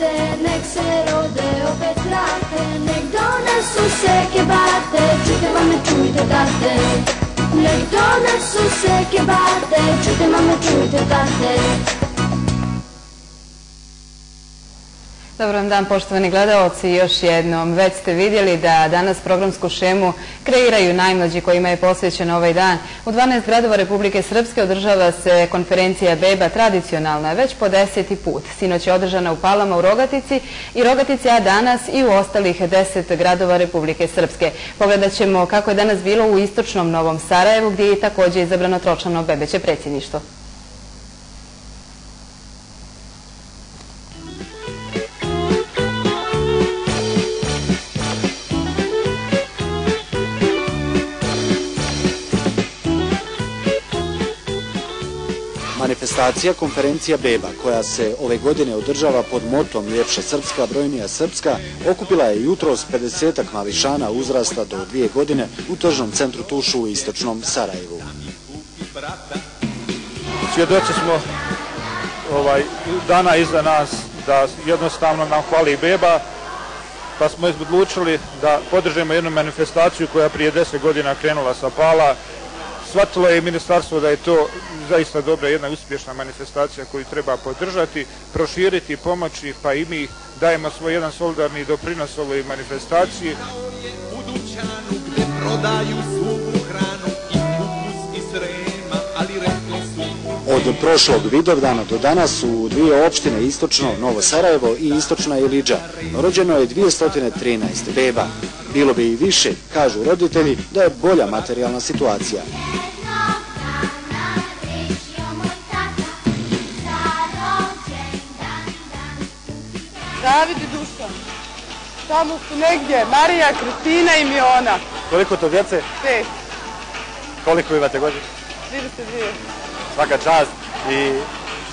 tate, nek se rode opet vrate, nek donesu se kebate, čujte mame, čujte tate. Nek donesu se kebate, čujte mame, čujte tate. Dobar vam dan, poštovani gledalci. Još jednom, već ste vidjeli da danas programsku šemu kreiraju najmlađi kojima je posvećen ovaj dan. U 12 gradova Republike Srpske održava se konferencija Beba tradicionalna, već po deseti put. Sinoć je održana u Palama u Rogatici i Rogatici, a danas i u ostalih deset gradova Republike Srpske. Pogledat ćemo kako je danas bilo u istočnom Novom Sarajevu, gdje je također izabrano tročano bebeće predsjedništvo. Manifestacija konferencija Beba, koja se ove godine održava pod motom Ljepša Srpska, brojnija Srpska, okupila je jutro s 50 mališana uzrasta do dvije godine u tržnom centru Tušu u istočnom Sarajevu. Svjedoci smo ovaj, dana iza nas da jednostavno nam hvali Beba, pa smo odlučili da podržimo jednu manifestaciju koja prije deset godina krenula sa Pala, Svatilo je ministarstvo da je to zaista dobra jedna uspješna manifestacija koju treba podržati, proširiti, pomoći, pa i mi dajemo svoj jedan solidarni doprinos ovoj manifestaciji. U dućanu gde prodaju se Od prošlog Vidovdana do danas u dvije opštine Istočno Novo Sarajevo i Istočna Iliđa rođeno je 213 beba. Bilo bi i više, kažu roditelji, da je bolja materijalna situacija. David i Dušan. Tamo su negdje Marija, Kristina i Miona. Koliko to djece? Pet. Koliko imate godina? 32. Svaka čast. I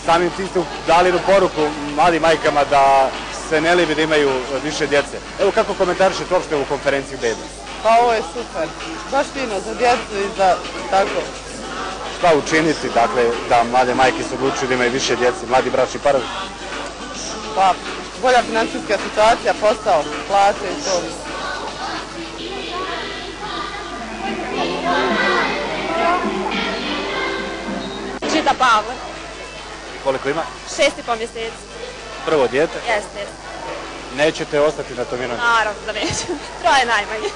samim tim ste dali jednu poruku mladim majkama da se ne libi da imaju više djece. Evo kako komentarišete uopšte u konferenciju Bebe? Pa ovo je super. Baš fino za djecu i za tako. Šta učiniti, dakle, da mlade majke se odlučuju da imaju više djece, mladi bračni parovi? Pa, bolja financijska situacija, posao, plate i to. Čita Pavle. Koliko ima? Šest i po mjeseci. Prvo djete? Jeste, jeste. Nećete ostati na tom jednom? Naravno da neću. Troje najmanje.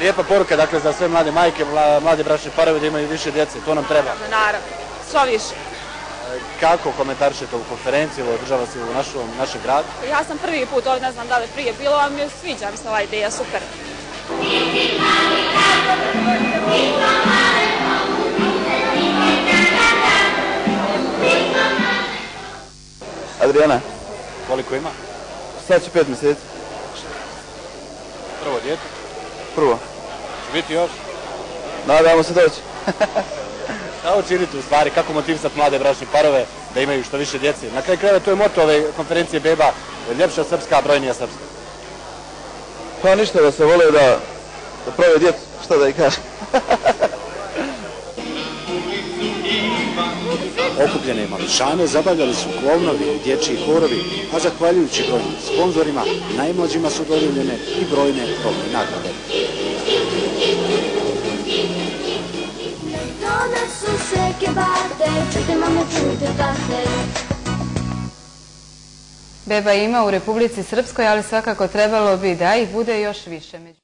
Lijepa poruka, dakle, za sve mlade majke, mlade bračne parove da imaju više djece. To nam treba. Naravno. Što više. Kako komentarišete ovu konferenciju, ovo održava se u našom, našem gradu? Ja sam prvi put ovdje, ne znam da li prije bilo, a mi sviđa mi se ova ideja, super. Adriana. Koliko ima? Sad će pet mjeseci. Prvo djete? Prvo. Će biti još? Nadamo se doći. Šta učiniti u stvari, kako motivisati mlade bračne parove da imaju što više djece? Na kraju krajeva to je moto ove konferencije Beba, ljepša srpska, brojnija srpska. Pa ništa da se vole da, da prove djecu, šta da i kažem. Okupljene mališane zabavljali su klovnovi i dječji horovi, a zahvaljujući brojnim sponzorima, najmlađima su dodijeljene i brojne robne nagrade. Beba ima u Republici Srpskoj, ali svakako trebalo bi da ih bude još više.